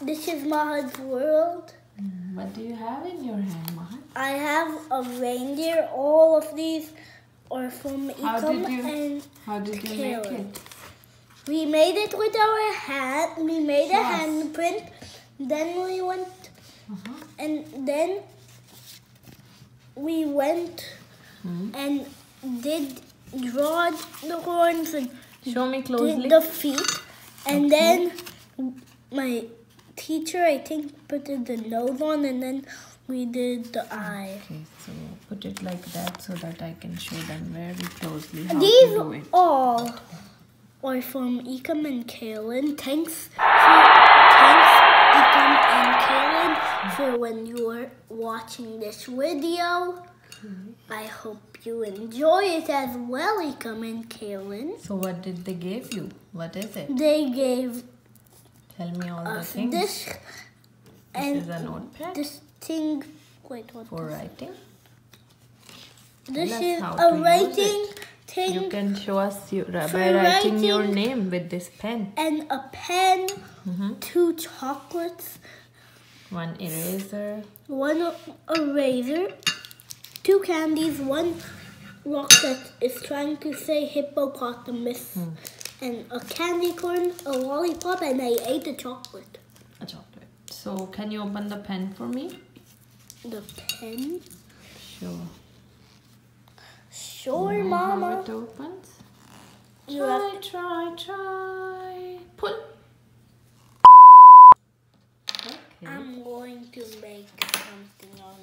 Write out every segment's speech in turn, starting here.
This is Mahd's world. What do you have in your hand, Mahd? I have a reindeer. All of these are from Ecom and How did you make it? we made it with our hand. We made a handprint. Then we went Uh-huh. and then we went Hmm. and did draw the horns and Show me did the feet, and then my teacher I think put the nose on, and then we did the eye. Okay, so put it like that so that I can show them very closely how These to do it. all are from Ecom and Kaylin. Thanks Ecom and Kaylin for when you're watching this video. Mm-hmm. I hope you enjoy it as well, Ecom and Kaylin. So what did they give you? What is it? They gave Tell me all the things. this This and is a notepad this thing. Wait, what? for writing. This is a to writing You can show us you, by For writing your name with this pen. and a pen, Mhm. two chocolates, One eraser. one eraser, two candies, one rock that is trying to say hippopotamus, Hmm. and a candy corn, a lollipop, and I ate the chocolate. A chocolate. So can you open the pen for me? The pen? Sure. Sure, Know How Mama. it opens? You have Try, try, try. Pull. Okay. I'm going to make something on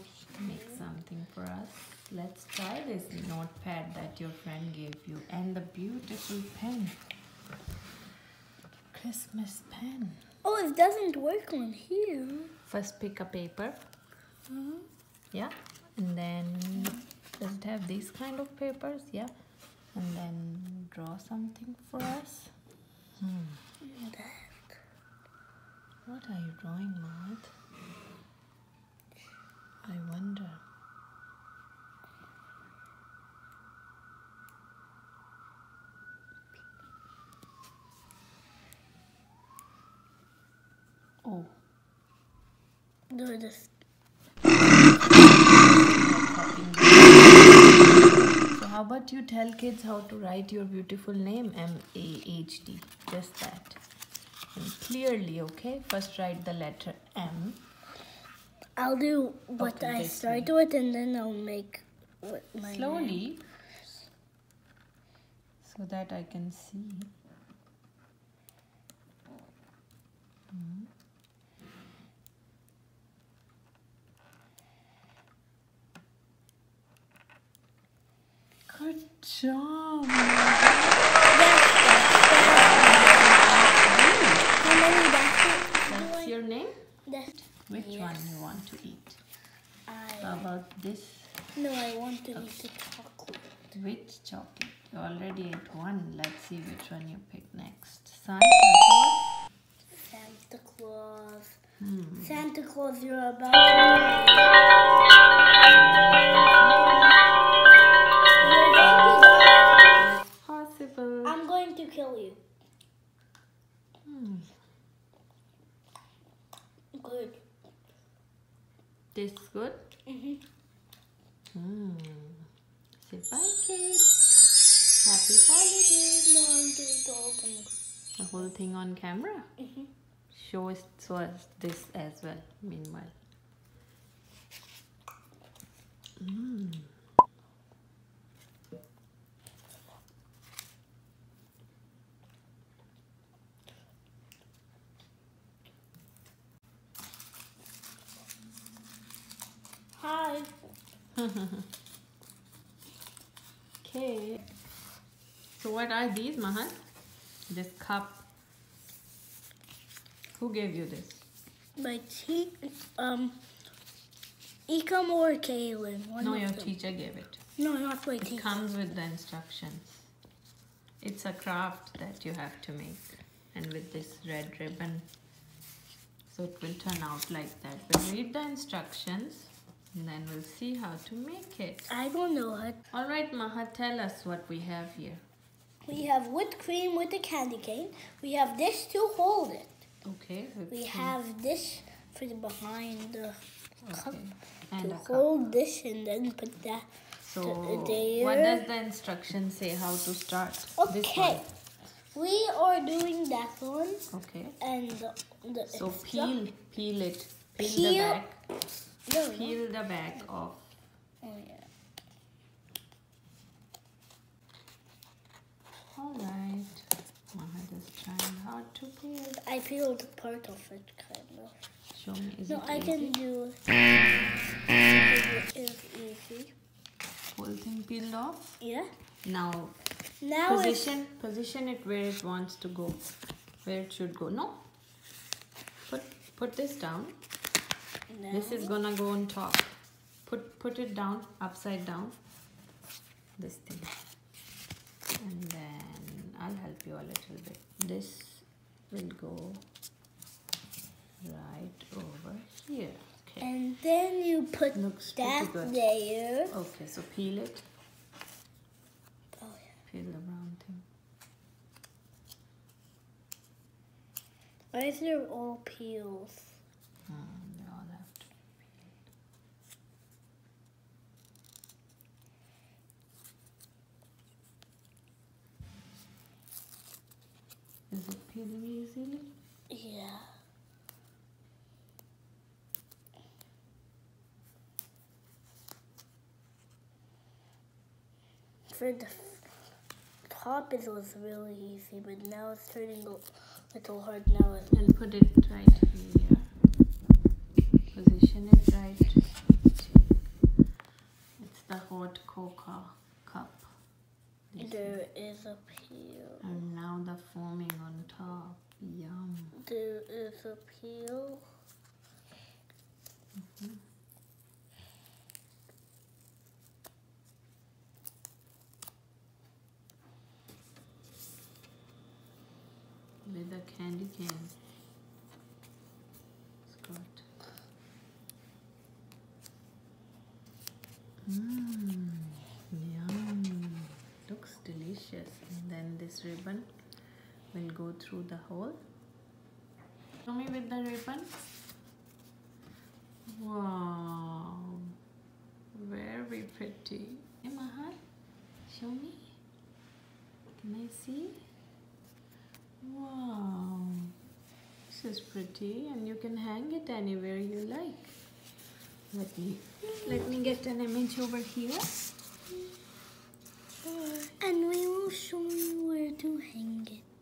Make something for us. Let's try this notepad that your friend gave you and the beautiful pen. Christmas pen. Oh, it doesn't work on here. First pick a paper. Mm-hmm. Yeah. And then does it have these kind of papers? Yeah. And then draw something for us. Hmm. What are you drawing, Mahd? I wonder. Oh, Do this. So how about you tell kids how to write your beautiful name M A H D just that and clearly okay first write the letter M I'll do what Okay, I start with, and then I'll make what my name. slowly so that I can see Hmm. Good job. How? That's your name? That Which Yes. one you want to eat? How about this? no, I want to eat the chocolate. Which chocolate? You already ate one. Let's see which one you pick next. Santa Claus? Santa Claus. Hmm. Santa Claus, you're about to Tastes good? Mhm. Hmm. Say bye, kids. Happy holidays. No, I'm the whole thing. The whole thing on camera? Show us, show us this as well, meanwhile. Mm. Okay. So what are these, Mahan? This cup. Who gave you this? My teacher, um, Ecom or Kaylin. One No, your them. teacher gave it. No, not my It teacher. comes with the instructions. It's a craft that you have to make. And with this red ribbon. So it will turn out like that. We'll read the instructions and then we'll see how to make it. I don't know what. All right, Maha, tell us what we have here. We have whipped cream with a candy cane. We have this to hold it. Okay. We cream. have this for the behind the cup And to a cup. hold this and then put that. So, there. what does the instruction say how to start? Okay. We are doing that one Okay. and the, the So peel, peel it. Peel, the back. No, no. Peel the back off. Oh yeah. All right. Mahd is trying hard to peel. I peeled part of it, kind of. Show me. Is No, I can do it. Is easy. Whole thing peeled off. Yeah. Now Now it's position position it where it wants to go. Where it should go. No. Put put this down. This is gonna go on top. Put put it down upside down. This thing. And then I'll help you a little bit. This will go right over here. Okay. And then you put Looks that there. Okay, so peel it. Oh yeah. Peel the brown thing. Why is there all peels? Hmm, they all have to be peeled. Is it peeling easily? Yeah. For the top, it was really easy, but now it's turning a little hard now. And put it right here. Position it right. It's the hot cocoa cup. This There is a peel. And now the foaming on top. Yum. A peel. With a candy cane. Skirt. Mmm. Yum. Looks delicious. And then this ribbon will go through the hole. Show me with the ribbon. Wow. Very pretty. Hey, Mahd, show me. Can I see? Wow. This is pretty and you can hang it anywhere you like. Let me let me get an image over here. And we will show you where to hang it.